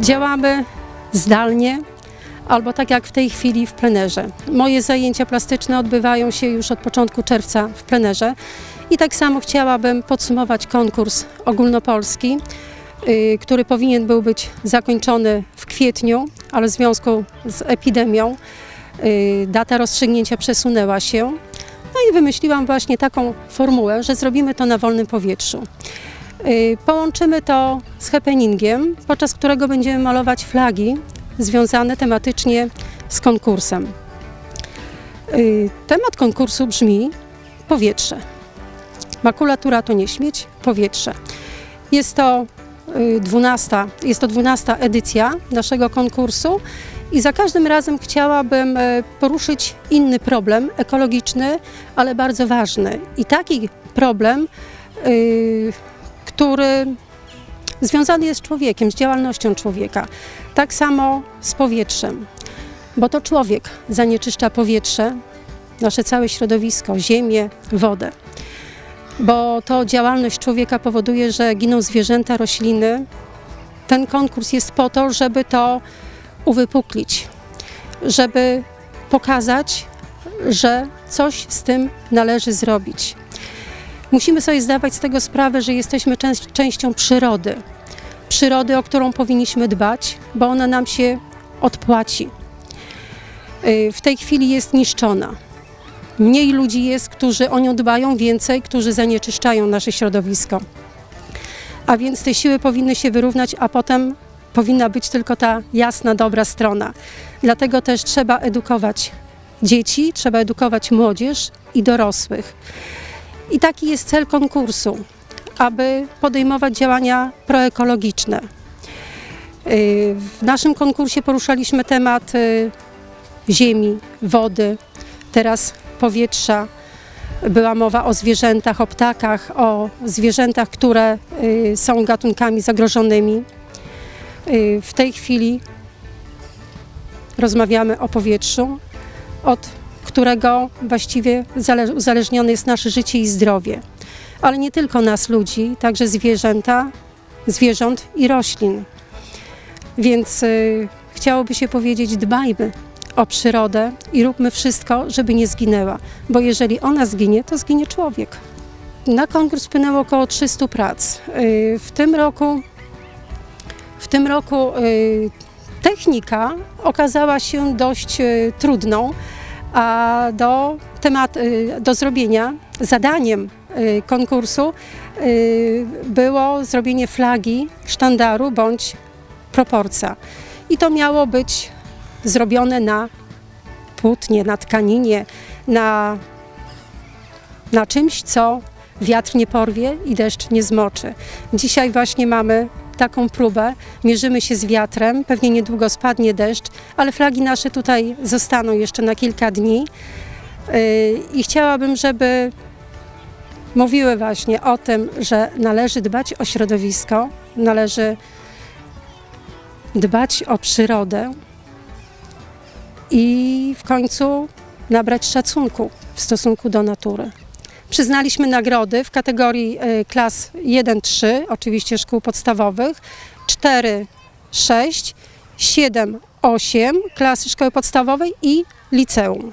Działamy zdalnie albo tak jak w tej chwili w plenerze. Moje zajęcia plastyczne odbywają się już od początku czerwca w plenerze i tak samo chciałabym podsumować konkurs ogólnopolski, y, który powinien był być zakończony w kwietniu, ale w związku z epidemią y, data rozstrzygnięcia przesunęła się. No i wymyśliłam właśnie taką formułę, że zrobimy to na wolnym powietrzu. Y, Połączymy to z happeningiem, podczas którego będziemy malować flagi związane tematycznie z konkursem. Y, Temat konkursu brzmi powietrze. Makulatura to nie śmieć, powietrze. Jest to y, 12, jest to 12 edycja naszego konkursu i za każdym razem chciałabym e, poruszyć inny problem ekologiczny, ale bardzo ważny. I taki problem, y, który związany jest z człowiekiem, z działalnością człowieka. Tak samo z powietrzem, bo to człowiek zanieczyszcza powietrze, nasze całe środowisko, ziemię, wodę. Bo to działalność człowieka powoduje, że giną zwierzęta, rośliny. Ten konkurs jest po to, żeby to uwypuklić, żeby pokazać, że coś z tym należy zrobić. Musimy sobie zdawać z tego sprawę, że jesteśmy częścią przyrody. Przyrody, o którą powinniśmy dbać, bo ona nam się odpłaci. Y, W tej chwili jest niszczona. Mniej ludzi jest, którzy o nią dbają, więcej, którzy zanieczyszczają nasze środowisko. A więc te siły powinny się wyrównać, a potem powinna być tylko ta jasna, dobra strona. Dlatego też trzeba edukować dzieci, trzeba edukować młodzież i dorosłych. I taki jest cel konkursu, aby podejmować działania proekologiczne. Y, W naszym konkursie poruszaliśmy temat y, ziemi, wody, teraz powietrza. Była mowa o zwierzętach, o ptakach, o zwierzętach, które y, są gatunkami zagrożonymi. W tej chwili rozmawiamy o powietrzu, od którego właściwie zale- uzależnione jest nasze życie i zdrowie. Ale nie tylko nas, ludzi, także zwierzęta, zwierząt i roślin. Więc y, chciałoby się powiedzieć, dbajmy o przyrodę i róbmy wszystko, żeby nie zginęła, bo jeżeli ona zginie, to zginie człowiek. Na konkurs wpłynęło około 300 prac. Y, W tym roku, w tym roku y, technika okazała się dość y, trudną, a do, temat, y, do zrobienia zadaniem y, konkursu y, było zrobienie flagi, sztandaru bądź proporcja. I to miało być zrobione na płótnie, na tkaninie, na, na czymś, co wiatr nie porwie i deszcz nie zmoczy. Dzisiaj właśnie mamy taką próbę, mierzymy się z wiatrem, pewnie niedługo spadnie deszcz, ale flagi nasze tutaj zostaną jeszcze na kilka dni. Yy, I chciałabym, żeby mówiły właśnie o tym, że należy dbać o środowisko, należy dbać o przyrodę i w końcu nabrać szacunku w stosunku do natury. Przyznaliśmy nagrody w kategorii e, klas 1-3, oczywiście szkół podstawowych, 4-6, 7-8 klasy szkoły podstawowej i liceum.